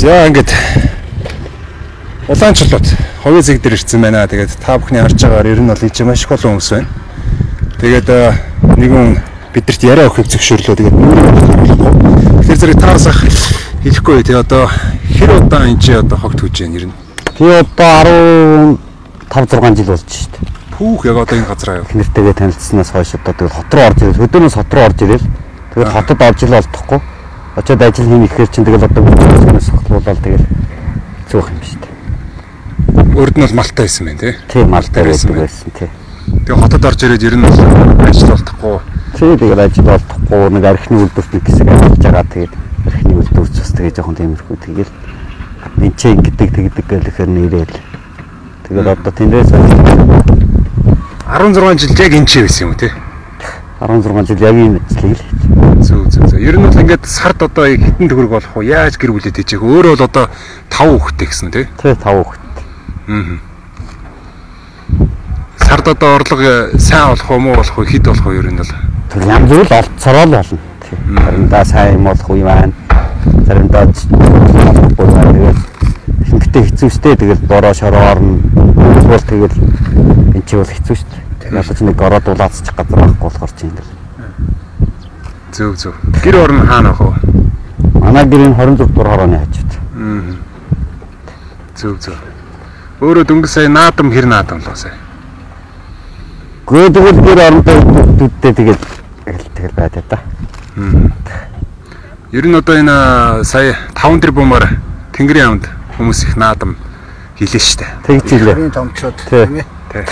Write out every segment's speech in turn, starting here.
За ингээд улаанчлууд ховын зэг дээр ирсэн байна. Тэгээд та бүхний харж байгаагаар ер нь бол ийж маш их олон хүмүүс байна. Тэгээд нэгэн бидэрт яриа өгөхийг зөвшөөрлөө. Тэгээд Тэгэхээр зэрэг таасах хэлэхгүй тий одоо хэр удаан энэ чи одоо хогт хүж जैन ер нь. Би одоо 15 6 жил болж шүү дээ. Пүүх яг одоо энэ газараа юу. Нэртэйгээ танилцсанаас хойш одоо тэгэл хот руу орж ирэл. Хөдөөнөөс хот руу орж ирэл. Тэгээд хотод орж ил олдохгүй. Очоод ажил хийнэ гэхээр чинь тэгэл одоо бүхнээс сохлуулаад тэгэл зөөх юм шүү дээ. Өөрд нь бол малтай байсан байна тий. Тийм малтай байсан байсан тий. Тэгээ хотод орж ирээд ер нь ажил болтохгүй. Тий тэгэл ажил болтохгүй нэг архины үйлдвэрт нэг хэсэг ажиллаж байгаа тэгээд архины үйлдвэрч бас тэгээ жоохон тиймэрхүү тэгэл энэ ч ингэдэг тэгдэг гэхээр нэрэл. Тэгээд одоо тэндээс 16 жил яг энэ ч байсан юм тий. 16 жил яг энэ ажлыг л Зөв зөв зөв. Ер нь бол ингээд сард одоо хитэн төгрөг болох уу? Яаж гэр бүлэд хийчих? Өөрөө бол одоо 5 хүүхэдтэй гэсэн тий. Тий 5 хүүхэдтэй. Аа. Сард одоо орлого сайн болох уу, муу болох уу, хэд болох уу ер нь бол. Тэр янз бүр л олцороо л болно. Заримдаа сайн юм болох уу байна. Заримдаа болохгүй байна. Тэгээд хинхтэй хэцүү шттэ. Тэгэл бороо шороо орно. Бол тэгэл энэ чи бол хэцүү шттэ. Яг ч нэг ороод улаацчих газар байхгүй болохоор чинь тэгэл. Зөв зөв. Гэр орон хаана ах вэ? Манай гэрийн 26 дугаар хорооны хажууд. Аа. Зөв зөв. Өөрөө дөнгөж сая наадам хэр наадам лоо сая. Гөө тэгвэл гэр оронтой дүүдтэй тэгэл тэгэл байдаг та. Аа. Ер нь одоо энэ сая 5 тэрбумаар Тэнгэрийн амд хүмүүс их наадам хийлээ штэ. Тэгж илээ. томчууд тийм ээ. Тий.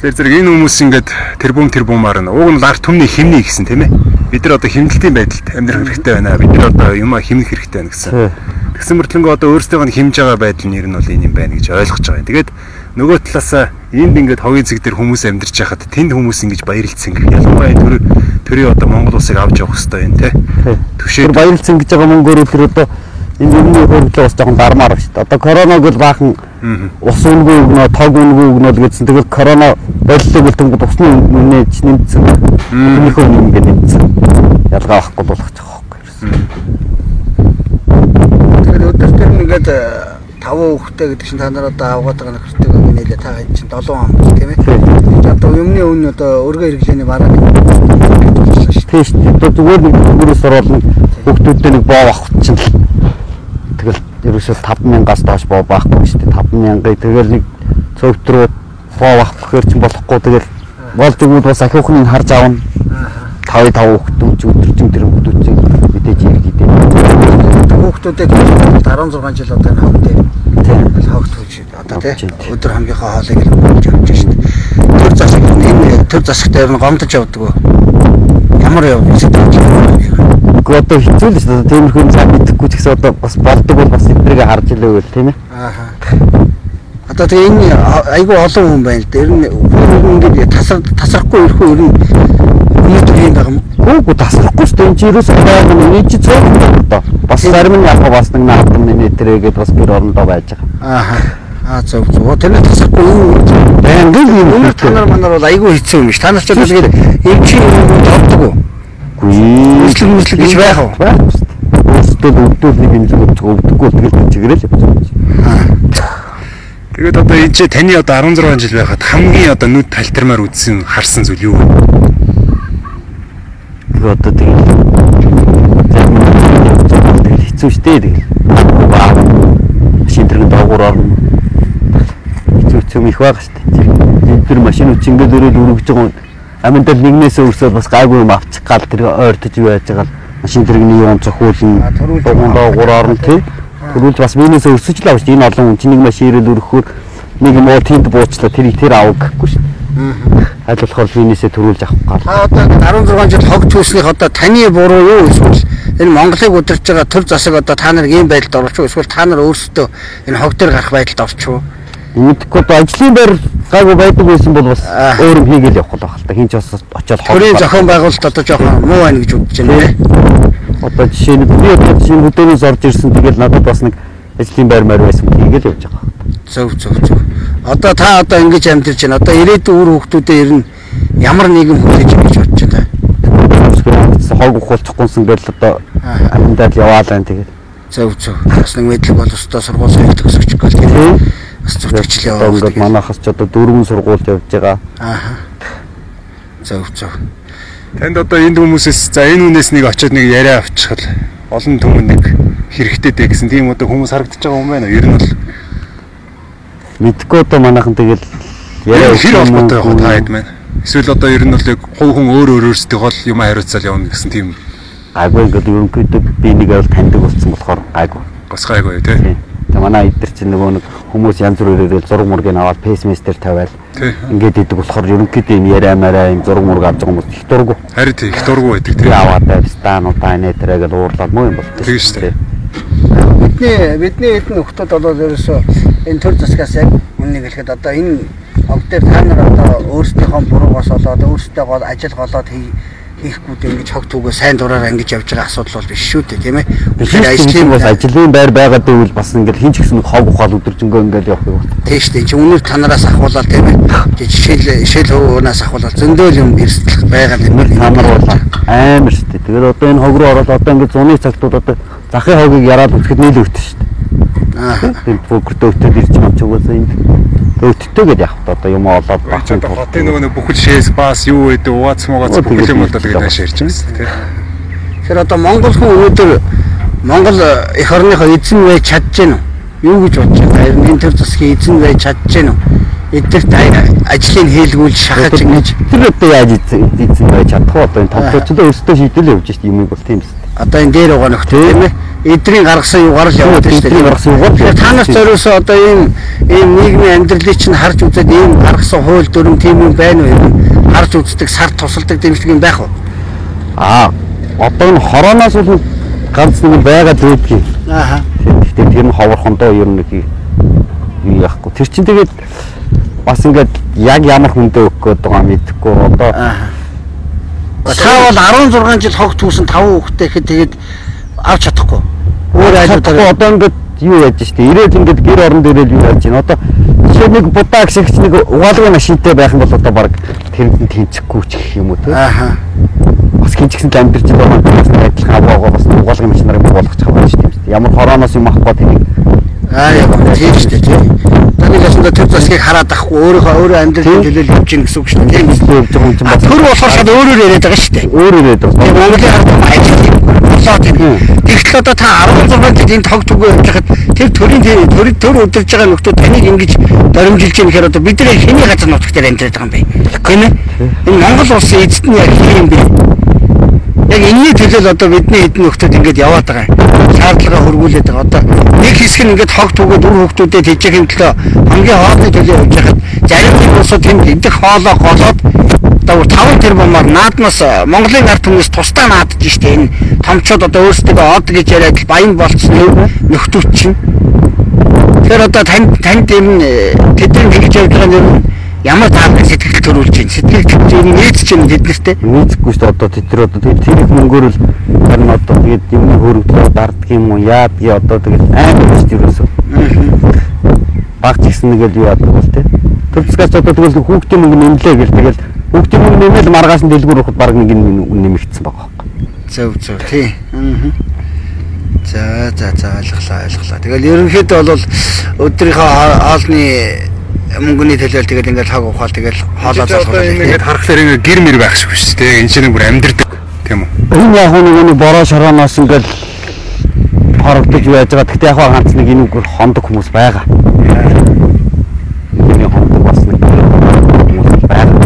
Тэгэхээр зэрэг энэ хүмүүс ингээд тэрбум тэрбумаар нь уг нь лар түмний химний гэсэн тийм ээ. Бид нар одоо химнэлтийн байдалд амьдрах хэрэгтэй байна. Бид нар одоо юм химнэх хэрэгтэй байна гэсэн. Тэгсэн мөртлөнгөө одоо өөрсдөө нь химж байгаа байдал нь ер нь бол энэ юм байна гэж ойлгож байгаа юм. Тэгээд нөгөө талаасаа энд ингээд ховын зэг дээр хүмүүс амьдарч байхад тэнд хүмүүс ингэж баярлцсан гэх ялангуяа төр төрийн одоо Монгол улсыг авч явах хэрэгтэй юм те. Түшээ баярлцсан гэж байгаа мөнгөөр тэр одоо энэ юмны хөрөлөө бас жоохон дармаар байна шүү дээ. Одоо короног л баахан ус үнгүй өгнө, тог үнгүй өгнө л гэсэн. Тэгэл корона боллоо гэл тэнгууд усны үнэ ч нэмсэн. Өмнөхөө ингээд нэмсэн. Ялгаа авахгүй болох ч байхгүй ерөөсөн. Тэгэхээр өдөр тэр ингээд 5 хүүхэдтэй гэдэг чинь та нар одоо авгаад байгаа нөхөртэй юм нэлээ та хэд чинь 7 ам тийм ээ. Одоо юмны үн одоо өргөө хэрэглээний шүү. Тийм шүү. Одоо зүгээр нэг хүмүүрээс оруулна хүүхдүүдтэй нэг боо авах чинь л тэгэл ерөөсөө 5000-аас доош боо байхгүй шүү дээ. 5000-ыг тэгэл нэг цөвт рүү боо авах гэхээр чинь болохгүй тэгэл болж өгвөл бас ахиухныг харж аавна. 5 5 хүүхдүүд тэр хүүхдүүд чинь мэдээж ирэх гэдэг. Хүүхдүүдээ 16 жил одоо энэ хогт тийм хогт хүч одоо тийм өдөр хамгийн хоолыг л болж явж шүү дээ. Тэр засаг энэ тэр засагтай ер нь гомдож явдаг? Ямар яв сэтгэл Гэхдээ одоо хэцүү л шүү дээ. Тиймэрхүү цаг мэдэхгүй ч гэсэн одоо бас болдог бол бас эднэрийг харж илээ үйл тийм ээ. Ааха. Одоо тэгээ энэ айгүй олон хүн байна л дээ. Ер нь ингээд тасар тасрахгүй ирэхгүй ер нь хүмүүс юм байгаа юм. Үгүй тасрахгүй шүү дээ. Энд чи ерөөсөө байгаа юм. Энд чи цөөх одоо. Бас зарим нь яг бас нэг наадам миний тэрээгээд бас гэр орондоо байж байгаа. Ааха. Аа зөв зөв. Тэр тасрахгүй юу? Байнгын юм. Өөр та нар манар бол айгүй хэцүү юм ш. Та нар ч бол тэгээд энэ чи боддог уу? Үгүй. Мүслэг мүслэг гэж байх уу? Өөртөө өвдөл нэг юм зүг өвдөггүй тэгэл чигрэл Тэгээд одоо энэ чи таны одоо 16 жил байхад хамгийн одоо нүд талтармаар үзсэн харсан зүйл юу вэ? Тэгээ одоо тэгэл тэгэл хэцүү шттэ тэгэл. Машин дэрэг доогуур орно. Хэцүү хэцүү их байгаа шттэ. Энэ төр машин үч ингээд өрөөл өргөж байгаа амин дээр нэгнээсээ өрсөөл бас гайгүй юм авчих гал тэр ойртож байж байгаа л машин дэрэгний юун цохиулна. Дугуун доогуур орно тий. Төрүүлж бас минийсээ өсөж л авч энэ олон хүн чинь нэг машин ирэл өрөхөөр нэг юм уу тэнд буучлаа тэрийг тэр авах гэхгүй шүү. Аль болохоор минийсээ төрүүлж авах гал. Та одоо 16 жил хог түүснийх одоо таны буруу юу эсвэл энэ Монголыг удирж байгаа төр засаг одоо та нарыг ийм байдалд оруулах уу эсвэл та нар өөрсдөө энэ хог дээр гарах байдалд орчих уу? Ингэхгүй одоо ажлын байр гайгүй байдаг байсан бол бас өөр юм хийгээл явах байх л та. Хин ч бас очиод Төрийн зохион байгуулалт одоо жоохон муу байна гэж бодож байна. Одоо жишээ нь би одоо жишээ хөдөөнөөс орж ирсэн тэгэл надад бас нэг ажлын байр маар байсан хийгээл явж байгаа. Зөв зөв зөв. Одоо та одоо ингэж амьдарч байна. Одоо ирээдүйн үр хүүхдүүдэд ер нь ямар нийгэм хүлээж гэж бодож байна. Хог ухуулчихгүйсэн гэл одоо амьдаад яваал байна тэгээд. Зөв зөв. Бас нэг мэдлэг бол өстой сургууль соёл төгсөгч гэл тийм. Зүтгэжлээ Одоо ингээд манайхас ч одоо дөрвөн сургууль явж байгаа. Аа. Зөв зөв. Танд одоо энд хүмүүсээс за энэ хүнээс нэг очиод нэг яриа авчихвал олон түмэн нэг хэрэгтэй дээ гэсэн тийм одоо хүмүүс харагдаж байгаа юм байна уу? Ер нь бол Мэдгүй одоо манайхан тэгэл яриа өгөх хэр холбоотой явах та хэд маань. Эсвэл одоо ер нь бол яг хувь хүн өөр өөр өөрсдөө гол юм хариуцал явна гэсэн тийм гайгүй ингээд ерөнхийдөө би нэг бол таньдаг болсон болохоор гайгүй. госгайгүй тий. Тийм. Тэгээ манай эдгэр чинь нөгөө нэг хүмүүс янз бүрээр зураг мургийг аваад пейсмейстер тавиал ингээд идэг болохоор ерөнхийдөө энэ яриа мараа энэ зураг мураг авч байгаа хүмүүс их дургу. Харин тий их дургу байдаг Би тий. аваад байвстануудаа нэтрэгээл уурлаад муу юм бол. Тэгэж штэ. Бидний бидний эдэн нөхдүүд бол ерөөсөө энэ төр засгаас яг үннийг хэлэхэд одоо энэог дээр та нар одоо өөрсдийнхөө буруугаас болоод өөрсдөө гол ажил голоод хий дээ ингэж хог түүгээ сайн дураараа ингэж явж байгаа асуудал бол биш шүү дээ тийм ээ. Тэгэхээр ажлын бол ажлын байр байгаад байвал бас ингээд хинч гэсэн хог ухаал өдөржингөө ингээд явах юм. Тийм шүү дээ. Чи үнээр танараас ахуулаад тийм ээ. Жишээл шил хуунаас ахуулаад зөндөл юм эрсдэл байгаа юм. Та нар бол амар шүү дээ. Тэгээд одоо энэ хог руу ороод одоо ингээд зуны цагтууд одоо захын хогийг яраад үзэхэд нийлүүлдэг шүү дээ. Аа. Тэр бүгд өвтөд ирж байгаа ч угаасаа энд өвтөлтөө гэж явах та одоо юм олоод одоо хотын нөгөө бүхэл шээс бас юу гэдэг уугац муугац бүхэл юм бол тэгээд тэгээд хаашаа ирж байгаа шүү дээ. Тэгэхээр одоо Монгол хүн өнөөдөр Монгол эх орныхоо эзэн байж чадж гэнэ үү? Юу гэж бодож байна? Харин энэ төр засгийн эзэн байж чадж гэнэ үү? Эдгэрт ажлыг хийлгүүл шахаж ингэж тэр одоо яаж эзэн байж чадах вэ? Одоо энэ томчуудаа өөрсдөө шийдэл явж шүү дээ юмыг бол тийм дээ. одоо энэ дээр байгаа нөхд тийм ээ. Эдрийн гаргасан югаар л яваад байна шүү дээ. Эдрийн гаргасан югаар л Тэгэхээр та нар яваад. зориулсан одоо ийм ийм нийгмийн амьдралыг чинь харж үзээд ийм гаргасан хууль дүрм тийм юм байна уу? юм харж үздэг, сар тусалдаг дэмжлэг юм байх уу? Аа одоо энэ хорооноос бол ганц нэг байгаад байдгийг. Аа. Гэхдээ тэр нь ховорхондоо ер нь нэг юу яахгүй. Тэр чинь тэгээд бас ингээд яг ямар хүндээ өгөх гээд байгаа мэдэхгүй одоо Аа. Та бол 16 жил хог түүсэн 5 хүүхэдтэй ихэд тэгээд авч чадахгүй. Өөр айлуудаар одоо ингээд юу яаж штэ? Ирээд ингээд гэр орон дээрээ л юу яаж байна одоо жишээ нэг будаа гисэгч нэг угаалгын машинтай байх юм бол одоо баг тэрэнд нь тэнцэхгүй ч гэх юм уу те? Ааха. бас хинчгсэн амьдэрч байгаа юм адилхан аваагаа бас угаалгын машинаар болгочих юм байна дээ ямар хорооноос юм авахгүй тэнийг Аа үнэ тийм шүү дээ тийм. Таны ясанда төр засгийг хараад ахгүй өөрийнхөө өөрөө амьдралын төлөөл явж гин гэсэн үг шүү дээ. тийм Тийм. л явж байгаа юм чинь А бас төр болохоор шууд өөрөөр яриад байгаа шүү дээ. өөр ирээд Тийм байна Монголын хард ажил юм. Болоод юм. Тэгтэл одоо та 16 жил энэ тог түгөө явж хахад тэр төрийн төр төр удирж байгаа нөхдөө таныг ингэж доримжилж юм гэхээр одоо бид нар хэний газар нутаг дээр амьдраад байгаа юм бэ? Тийм ээ. Энэ Монгол улсын эзэд нь яг хэний юм бэ? Яг энэний төлөөл одоо бидний эдэн нөхдүүд ингэж яваад байгаа юм. Шаардлага хөргүүлээд байгаа. Одоо нэг хэсэг нь ингэж хог түгөө дүр хөвгтүүдэд хийжэхин төлөө хамгийн хоолны төлөө явж хахад зарим улсууд тэнд идэх хоолоо голоод одоо 5 тэрбумаар нааднаас э, Монголын ард түмнээс тусдаа наадж штэ энэ томчууд одоо өөрсдөө од гэж яриад баян болцсон нөхдүүд чинь. Тэгэхээр одоо танд танд юм тэдний ингэж явж байгаа юм ямар таамаг сэтгэл төрүүлж байна. Сэтгэл төрүүлж нээц чинь тэднэртэй. нийцэхгүй шүү дээ одоо тэд тэр одоо тэгээд тэр их мөнгөөр л харин одоо тэгээд юм хөрөгдлөө дарддаг юм уу яадгийг одоо тэгээд амар биш юусэн баг ч гэсэн нэг л юу яадаг бол тий Төрцгөөс одоо тэгэл хүүхдийн мөнгө нэмлээ гэл тэгэл хүүхдийн мөнгө нэмэл маргааш нь дэлгүүр өгөхөд баг нэг нэмэгдсэн байгаа байхгүй Зөв зөв тий. Аа. За за за ойлголоо ойлголоо. Тэгэл ерөнхийдөө бол өдрийнхөө хоолны мөнгөний төлөөл тэгэл ингээл хаг ухаал тэгэл хоолоо залгуулдаг. ингээд харахаар ингээд гэр мэр байх шиг шүү дээ. Энэ чинь бүр амьдрдаг тийм үү? энэ яг нэг нэг бороо шорооноос ингээл хорогдож байж байгаа. Гэхдээ яг хаа ганц нэг энэ үгээр хондог хүмүүс байгаа. Энэ хондог бас нэг хүмүүс байгаа.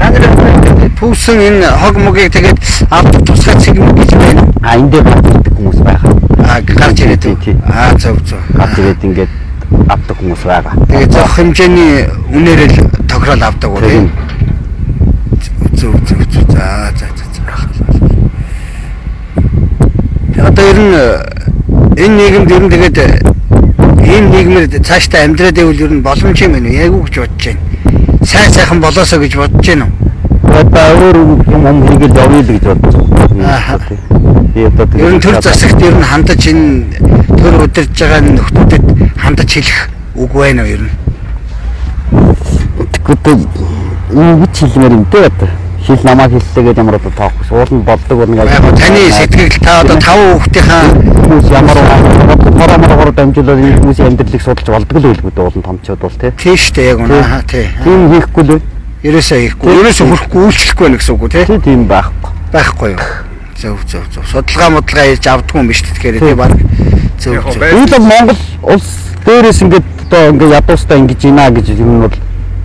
Та нар түүсэн энэ хог мөгийг тэгээд авдаг тусгай цэгмэг гэж байна. А энэ дээр авдаг хүмүүс байгаа. Аа гарч ирээд. Аа зөв зөв. Гарч ирээд ингээд авдаг хүмүүс байгаа. Тэгээд зөх хэмжээний үнээрээ л тохирол авдаг уу тийм. Зөв зөв зөв. За за за. Одоо ер нь энэ нийгэмд ер нь тэгээд энэ нийгмээр цаашдаа амьдраад байвал ер нь боломж юм байна уу? Яг үг гэж бодож байна. Сайн сайхан болоосоо гэж бодож байна уу? Одоо өөр юм юм хийгээл явъя л гэж бодож Ааха. байгаа. Би одоо Ер нь төр засагт ер нь хандаж энэ төр удирж байгаа нөхдүүдэд хандаж хэлэх үг байна уу ер нь? Тэгвэл юу гэж хэлмээр юм те одоо хил намаа хэллээгээд ямар одоо тоох суул нь болдог бол Яг гоо таны сэтгэл та одоо тав хүүхдийнхаа хүмүүс ямар хороо морогоор дамжуулаад энэ хүмүүсийн амьдралыг судалж болдог л байлгүй дээ уулын томчууд бол тий. тий штэ яг үнэ тий. Тийм хийхгүй л Ерөөсөө хийхгүй. Ерөөсөө хөрөхгүй үйлчлэхгүй байх гэсэн үг үү тий тийм байхгүй. Байхгүй юу? Зөв зөв зөв. Судалгаа модлага хийж авдгүй юм биш тэгэхээр тий баг. Зөв зөв. Бол Монгол улс дээрээс ингээд одоо ингээд ядуустаа ингэж ийна гэж юм бол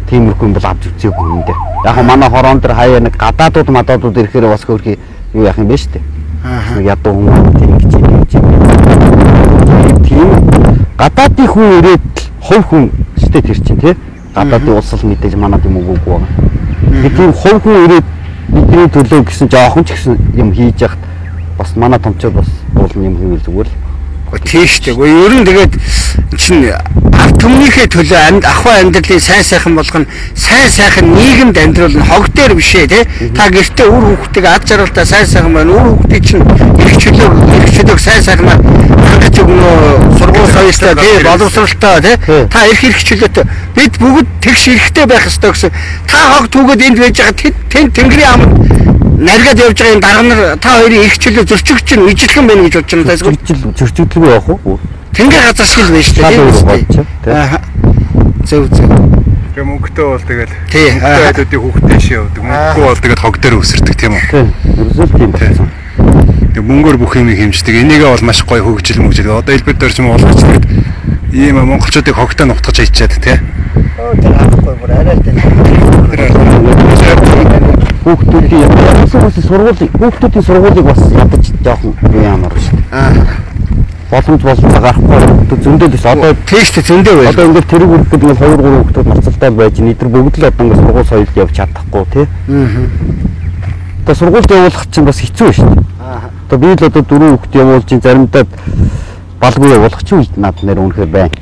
тиймэрхүү юм бол авч үзээгүй юм дээ. Яг нь манай хороон дээр хаяа нэг гадаадууд мадаадууд ирэхээр бас хөрхи юу яах юм бэ штэ. Аа. Ядуу хүмүүс тийм гэж юм гэж юм. Тийм гадаадын хүн ирээд хов хүн штэ тэр чинь тий. Гадаадын улс л мэдээж манад юм өгөөгүй байгаа. Тэгээ тийм хов хүн ирээд бидний төлөө гэсэн жоохон ч гэсэн юм хийж яхад бас манай томчууд бас уулын юм хийвэл зүгээр л Гэхдээ тий штэ. Гэхдээ ер нь тэгээд чинь ард түмнийхээ төлөө амьд ахуй амьдралын сайн сайхан болгоно. Сайн сайхан нийгэмд амьдруулна хог дээр биш ээ тий. Та гэртээ үр хүүхдийг ад жаргалтай сайн сайхан байна. Үр хүүхдийг чинь эрх чөлөө эрх чөлөөг сайн сайхнаар хангаж өгнө. Сургууль соёлтой тий боловсралтай тий. Та эрх эрх чөлөөтэй. Бид бүгд тэгш эрхтэй байх ёстой гэсэн. Та хог түүгээд энд байж байгаа тэнд тэнгэрийн амд наргаад явж байгаа энэ дарга нар та хоёрын эрх чөлөө зөрчигч чинь ижилхэн байна гэж бодож байна даа. зөрчил зөрчилдөлгүй явах уу? Тэнгэр газар шиг л байна шүү дээ. тийм. Зөв зөв. Тэгээ мөнгөтэй бол тэгэл хөлтөйдүүдийн хүүхдээ шээ явдаг. Мөнгөгүй бол тэгээд хог дээр өсөрдөг тийм үү. Тийм. Ерөөсөө тийм болсон. Тэгээ мөнгөөр бүх юм хэмждэг. Энийгээ бол маш гоё хөгжил мөгжил. Одоо элбэр дээр ч юм уу олгож тэгээд ийм монголчуудыг хогтой нутгаж ичээд тий. Оо тэр хаахгүй бүр арай л тань. Хүүхдүүдийн бас сургуулийн хүүхдүүдийн сургуулийг бас ядаж жоохон юу ямар шүү дээ. Аа. Боломж болсон гарахгүй зөндөл ш. Одоо Тест зөндөө байл. одоо ингээд тэрэг үргэхэд ингээд 2 3 хүүхдүүд марцалтай байж нийтэр бүгд л одоо ингээд сургууль соёлд явж чадахгүй тий. Аа. Одоо сургуульд явуулах чинь бас хэцүү шүү дээ. Аа. Одоо би л одоо дөрөв хүүхд явуулж заримдаа балгүй явуулах ч үед над нэр үнэхээр байна.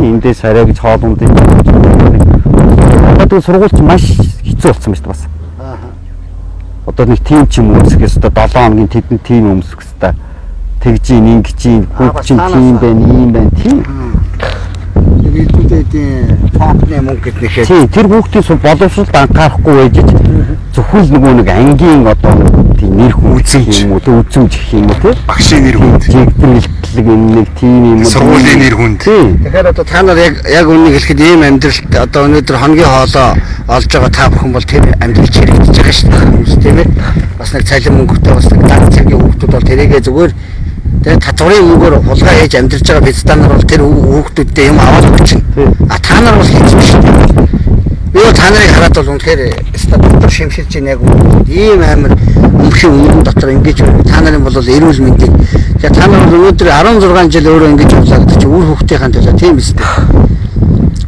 Эндээс арай гэж хоолунд. Одоо сургуульч маш хэцүү болсон байна бас. Аа. Одоо нэг тим ч юм өмсөх ёстой 7 хоногийн тэдэн тим өмсөх ёстой. Тэгжин ингэжин Аа, хүүхд чинь бас тийм таанаас- байна, ийм байна, тийм. Нийтдээ фонкны мөнгө гэднийхээ Тийм, тэр сул боловсролд анхаарахгүй байж зөвхөн нөгөө нэг ангийн одоо нэр хүн Үзэмж. юм уу, тэ үзэмж гэх юм уу, тийм. Багшийн нэр хүнд, Жигдэлтлэг энэ нэг тийм юм уу. сургуулийн нэр хүнд. Тэгэхээр одоо та нар яг яг үнийг хэлэхэд ийм амьдралд одоо өнөөдөр хоногийн хоолоо олж байгаа та бүхэн бол тэр амьдрал хэрэгжиж байгаа шүү дээ. Хүмүүс тийм ээ. Бас нэг цалин мөнгөтэй бас нэг дан цагийн хүүхдүүд бол тэрийгээ зүгээр тэгээ татварын мөнгөөр хулгай хийж амьдарч байгаа бид та нар бол тэр хүүхдүүдтэй юм аваад чинь. А та нар бол хийж шүү дээ. Бол та нарыг хараад бол үнэхээр статутар шимшилж ийн яг ийм амар өмхий үнэн дотор ингэж байна. та нарын бол эрүүл мэндийг тэгээ та нар бол өнөөдөр 16 жил өөрөө ингэж явлаа гэдэг чинь үр хүүхдийн төлөө тийм үстэй.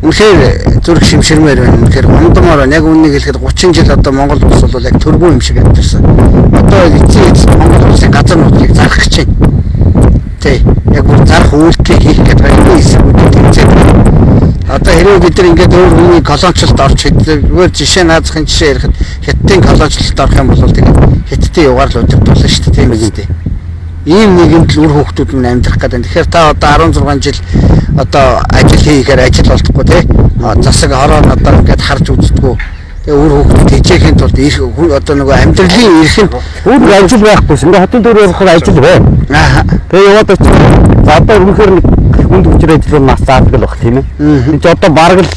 Үнэхээр зүрх шимширмээр байна. Үнэхээр гомдмоор байна. Яг үннийг хэлэхэд 30 жил одоо Монгол улс бол яг төрбөө юм шиг амьдэрсэн. Одоо эцсийн эц Монгол улсын газар нуудлыг зарах гэж байна. Тэ. Яг бүр зарах үйлдэлийг хийх гэдэг байна. Эсвүүд тэмцээд. Хэрвээ бид нар ингээд өөр хүний колоничлолд орч хэдгээр жишээ наазахын жишээ ярихад хятадын колоничлолд орох юм бол тэгээд хятадын югаар л удирдуулна шүү дээ тийм биз дээ. Ийм нийгэмд л үр хүүхдүүд нь амьдрах гэдэг. Тэгэхээр та одоо 16 жил одоо ажил хийхээр ажил болтохгүй тий. Засаг хороо одоо ингээд харж үздэггүй. Тэгээ үр хүүхдүүд хичээхийн тулд хүн одоо нөгөө амьдралын эрх нь Өөр ажил байхгүй. Ингээ хотын дээр явах ажил байна. аа Тэгээ яваад очив. За одоо үнэхээр нэг хүнд хүчээр ажиллах нас заадаг л баг тийм ээ. Энд ч одоо бараг л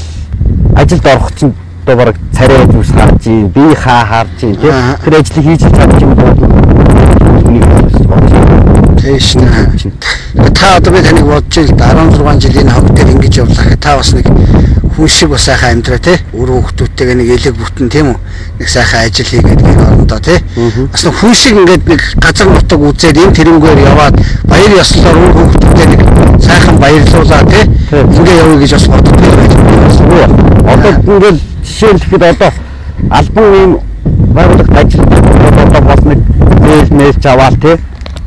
ажилд орох чинь одоо бараг царай зүс харж ийн, би хаа харж ийн тийм. Тэр ажлыг хийж чадчих юм бол үнийг бодож тийш нэ. Та одоо би таныг бодож ил 16 жилийн хог дээр ингэж явлаа та бас нэг хүн шиг бас сайхан амьдраа тий. Үр хүүхдүүдтэйгээ нэг элэг бүтэн тийм үү. Нэг сайхан ажил хийгээд гэх орондоо тий. Бас нэг хүн шиг ингээд нэг газар нутаг үзээд энэ тэрнгүүр яваад баяр ёслолоор үр хүүхдүүдтэй нэг сайхан баярлуулаа тий. Ингээ явъя гэж бас боддог байж Үгүй. Одоо ингээл жишээлхэд одоо албан ийм байгууллагт ажилладаг одоо бас нэг зээл нээлж аваал тий.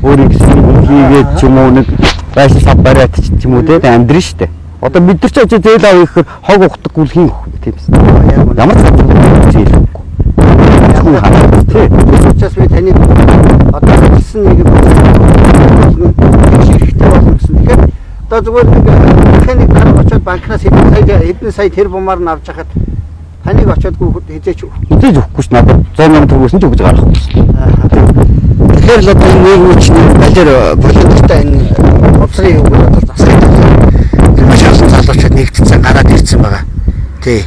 Өөрийн юм хийгээд ч юм уу нэг байшин сав бариад ч юм уу тий амьдрын штэ. Одоо бид нар ч очиж зээл авах гэхээр хог ухдаггүй л хийн хөх тийм ээ. Ямар ч зээл өгөхгүй. Хүн хараа тий. учраас би таныг одоо хэлсэн нэг юм хэрэгтэй болно гэсэн. Тэгэхээр одоо зүгээр нэг механик дарга очоод банкнаас хэдэн сая хэдэн сая тэр бумаар нь авч хахад таны таныг хүүхэд хизээч үү? Хизээж өгөхгүй ш надад 100 сая төгөөс нь ч өгж гарах байхгүй. Тэгэхээр л одоо нийгмийн чинь балер волонтертай энэ уцрын үг бол одоо олон залуучууд нэгдсэн гараад ирсэн байгаа. Тий.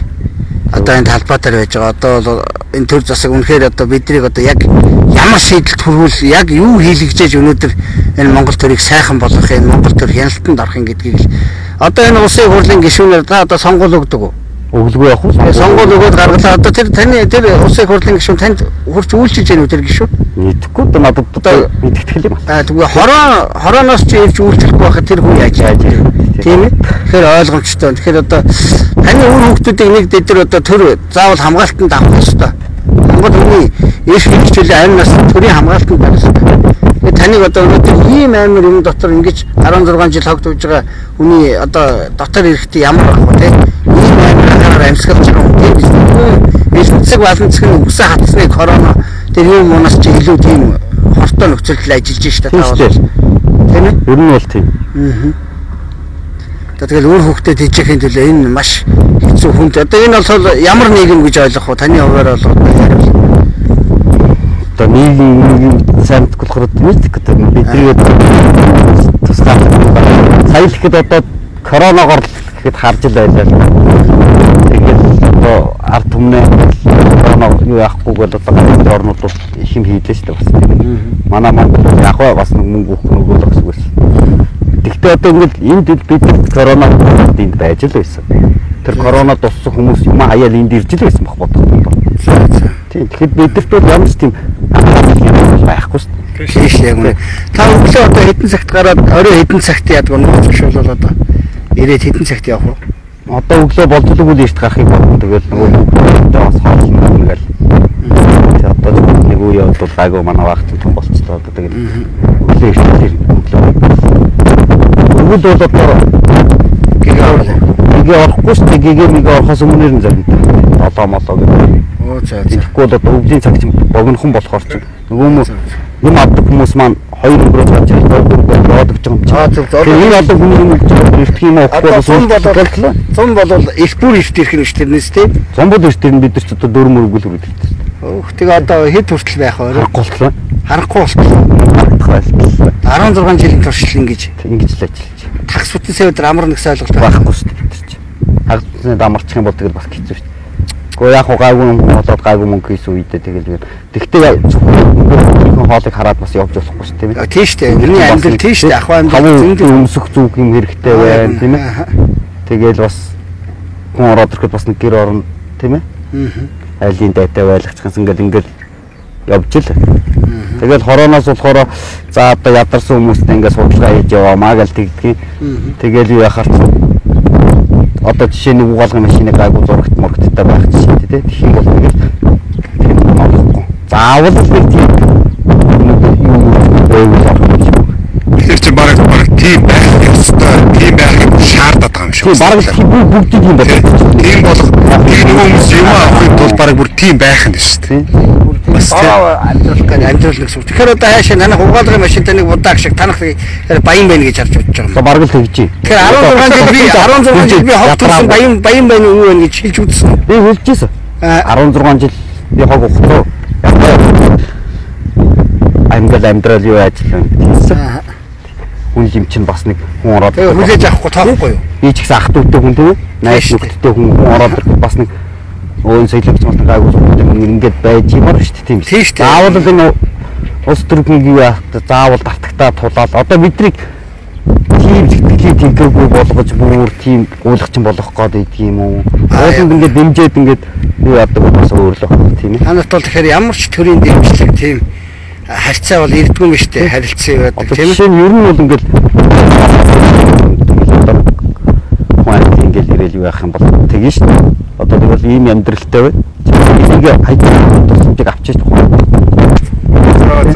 Одоо энэ талбай дээр байж байгаа. Одоо бол энэ төр засаг үнэхээр одоо биднийг одоо яг ямар шийдэлт хүрвэл яг юу хийлгэж өнөөдөр энэ Монгол төрийг сайхан болгох энэ Монгол төр хяналтанд орох гэдгийг л одоо энэ улсын хурлын гишүүнээр та одоо сонгуул өгдөг үү? Өглөө явах уу? Сонгуул өгөөд гаргалаа. Одоо тэр таны тэр улсын хурлын гишүүн танд хурц үйлчилж яах вэ тэр гишүүн? Мэдхгүй одоо надад одоо мэдтгэл юм. Аа тэгвэл хороо хорооноос чи ирж үйлчлэхгүй байхад тэр хүн яаж яаж тийм ээ. Тэгэхээр ойлгомжтой. Тэгэхээр одоо таны үр хүүхдүүдийг нэг дэдэр одоо төр заавал хамгаалтанд авах ёстой. Монгол хүний эрх хэмжээний амь нас төрийн хамгаалтанд байх ёстой. Тэгээ таныг одоо өнөөдөр ийм амар юм дотор ингэж 16 жил хогдож байгаа хүний одоо дотор эрэхтэй ямар байх вэ ийм амар агаар амьсгалж байгаа хүн тийм ертөнцөг балан цэг нь үгсээ хатсныг корона тэр юм унаас чи илүү тийм хортой нөхцөлд ажиллаж Тийм шүү дээ. тийм ээ Ер нь бол тийм. За тэгэл өөр хүүхдэд хийжихийн төлөө энэ маш хэцүү хүнд. Одоо энэ бол ямар нийгэм гэж ойлгох вэ? Таны хувьар бол Одоо нийгмийн сайн мэддэг гэдэг нь бидний тусгай. Сая л ихэд одоо коронавигоор л ихэд харж л байлаа. Тэгээд одоо ард түмнээ корона юу яахгүйгээр одоо гадны орнууд бол их юм хийлээ шүү дээ бас. Манай маань яг ба бас мөнгө өгөх нөгөө л гэсэн. Гэхдээ одоо ингээд энд бид корона энд байж л байсан. Тэр корона дуссан хүмүүс юм хаяал энд ирж л байсан бах бодох юм. Тийм. Тэгэхээр бидэрт бол ямар ч тийм байхгүй шүү дээ. тийш яг үнэ. Та өглөө одоо хэдэн цагт гараад орой хэдэн цагт яадаг нь нууцгшуул одоо ирээд хэдэн цагт явах вэ? Одоо өглөө болцдог үл ийшт гарахыг бодсон. Тэгээд нөгөө хүүхдтэй бас хоолно ингээл. Тэгээд одоо нэг үе бол гайгүй манай багт том болцлоо. Одоо тэгээд өглөө ийшт өглөө. Өгөл бол одоо Гээ орохгүй шүү дээ. Гээ мэгээ орохоос өмнөр нь зарим. Одоо молоо гэдэг. Оо за. Тэгэхгүй бол одоо өвлийн цаг чинь богинохон болохоор чинь нөгөө мө юм авдаг хүмүүс маань хоёр өнгөрөөж гарч ирэх дөрөв яваад гэж байгаа Аа юм зөв чинь. зөв. Энэ одоо хүний юм ирэх юм уу? Одоо зам болол зам болол их бүр их ирэх нь ш тэрнээс тийм. Зомбод өш тэр нь бид нар ч одоо дөрөв мөргөл үргэлжлэв. Өөх тэгээ одоо хэд хүртэл байх вэ? Харахгүй болтлоо. Харахгүй байлаа. 16 жилийн туршил ингэж Ингэж л ажиллаж такс бүтэн сэвдэр амар нэгс ойлголт байхгүй шүү дээ нар чинь. Хагдсан дамарчих юм бол тэгэл бас хэцүү шүү дээ. Гэхдээ яг гайгүй юм болоод гайгүй мөнгө хийсэн үедээ тэгэл тэгтээ зөвхөн хоолыг хараад бас явж болохгүй шүү дээ. Тийм шүү дээ. Миний амьдрал тийм шүү дээ. Ах амьдрал зөндөө өмсөх зүг юм хэрэгтэй байна тийм ээ. Тэгэл бас хүн ороод ирэхэд бас нэг гэр орно тийм ээ. Айлын дайтай байлгачихсан ингээд ингээд явж л. Тэгэл хорооноос болохоор за одоо ядарсан хүмүүстэй ингээд судалгаа хийж яваамаа гэл тэгдгийг. Тэгэл юу яхаар одоо жишээ нэг угаалгын машиныг гайгүй зурагт мөрөгттэй байх жишээ тий юм бол тэгэл тийм болохгүй. Заавал нэг тийм юу байвал гэж. Тэгэхээр чи баг баг тийм байх ёстой. Тийм байхыг шаардаад байгаа юм шиг. Тийм бараг тийм бүгд бүгд юм байна. Тийм болох тийм хүмүүс юм авахын тулд баг бүр тийм байх нь шүү дээ. Бас амьдрал гэх амьдрал гэсэн үг. Тэгэхээр одоо хаашаа танах угаалгын машинтай нэг удааг шиг танах баян байна гэж харж бодож байгаа юм. бараг л тэгж. Тэгэхээр 16 жил би 16 жил би хог төрсөн баян баян байна уу гэж хэлж үзсэн. Би хэлжсэн. Аа 16 жил би хог ухтуу. Англ амьдрал юу ажиллаа гэсэн. Аа. Хүн юм чинь бас нэг хүн ороод хүлээж авахгүй тоохгүй юу? би ч гэсэн ах дүүтэй хүн тийм үү? Найз нөхдөдтэй хүн ороод бас нэг өөний соёлогч нэг гайгүй юм ингээд байж юмар шүү дээ тийм. Тийм шүү дээ. Заавал энэ улс төрийн юу заавал давтагтаа тулаад одоо бидрийг тийм сэтгэлийн тэнхээгүй болгож бүр тийм гуйлгачин болох гээд идэх юм уу? Аа, Ууланд ингээд дэмжээд ингээд юу яадаг бас өөрлөх тийм ээ. Танарт бол тэгэхээр ямар ч төрлийн дэмжлэг тийм харьцаа бол ирдгүй юм шүү дээ. Байдаг Одоо тийм ээ. нь ер нь бол ингээд ингээд ирэл юу яах юм бол тэгэн шүү дээ. Одоо тэгвэл ийм амьдралтай бай. Энийг хайж тусламжийг авчиж тухай.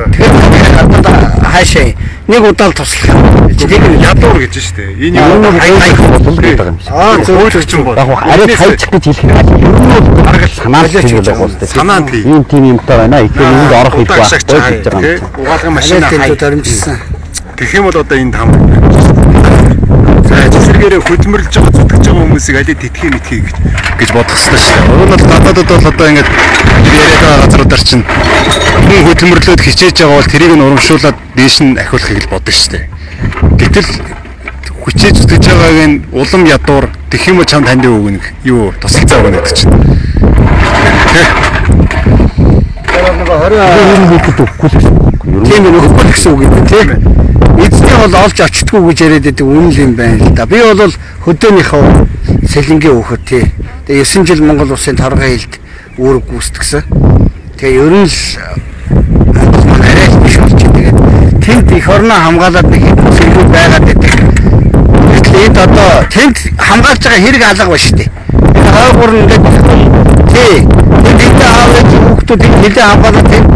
Тэгэхээр гадаад хаашаа нэг удаа л туслах. Нэг нь ядуур гэж шүү дээ. Энэ юм хайх болол гэдэг юм шиг. Аа зөв хуулагч юм бол. Яг арай хайчих гэж хэлэх юм. Ер нь бол Арга санаа Болооч хэлж гэж байгаа юм шүү Санаанд дээ. хий. Ийм тийм юмтай байна. Ихтэй энд орох шиг байхгүй гэж байгаа юм. Угаалгын машин машин хай. тэмдэг дөрмжсэн. Тэгэх юм бол одоо энд хам. За жисэргээрээ хөдөлмөрлж байгаа зүтгэж байгаа хүмүүсийг аль тэтгэх мэтхий гэж бодох хэрэгтэй шүү дээ. Уг нь бол гадаадд бол одоо ингээд яриад байгаа газруудаар чинь хүн хөдөлмөрлөөд хичээж байгаа бол тэрийг нь урамшуулад дээш нь ахиулахыг л бодно шүү дээ. Гэтэл хүчээж зүтгэж байгааг нь улам ядуур тэх юм чам танд өгнө юу тусалцаа өгнө гэдэг чинь. Тэр нэг 20 энэ хүүхэд өгөхгүй л үг. тийм нэг өгөхгүй гэсэн үг юм тийм ээ. Эзний бол олж очтгүй гэж яриад байдаг үнэн л юм байна л да. Би бол хөдөөнийхөө сэлэнгийн хөөхөт тий. Тэгээ 9 жил Монгол улсын торгон хилд үүрэг гүйцэтгсэн. Тэгээ ер нь л маань арай биш болж. Тэгээд тэнд их орноо хамгаалаад нэг сэлгүү байгаад байдаг. Гэтэл энд одоо тэнд хамгаалж байгаа хэрэг алга ба штэ. Хойгуур ингээд тий. Энд аавч хүүхдүүд нэлээд хамгаалаад тэнд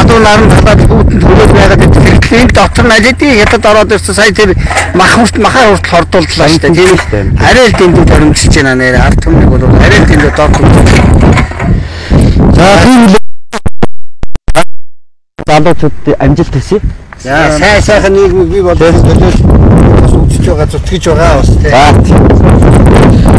адуу наран талаад хүүтэнд хөлөөд байгаад. Тэгэхээр энд дотор нь алидийн хятад ороод ирсэн сая тэр мах хүрт махаа хүрт хордууллаа штэ. Тийм арай л дэндүү торимжиж байна нэр ард түмнийг бол арай л дэндүү доор За тийм л залуучууд амжилт хүсье. За сайн сайхан нийгмийг бий болгох төлөө бас үзэж байгаа зүтгэж байгаа бас тий. За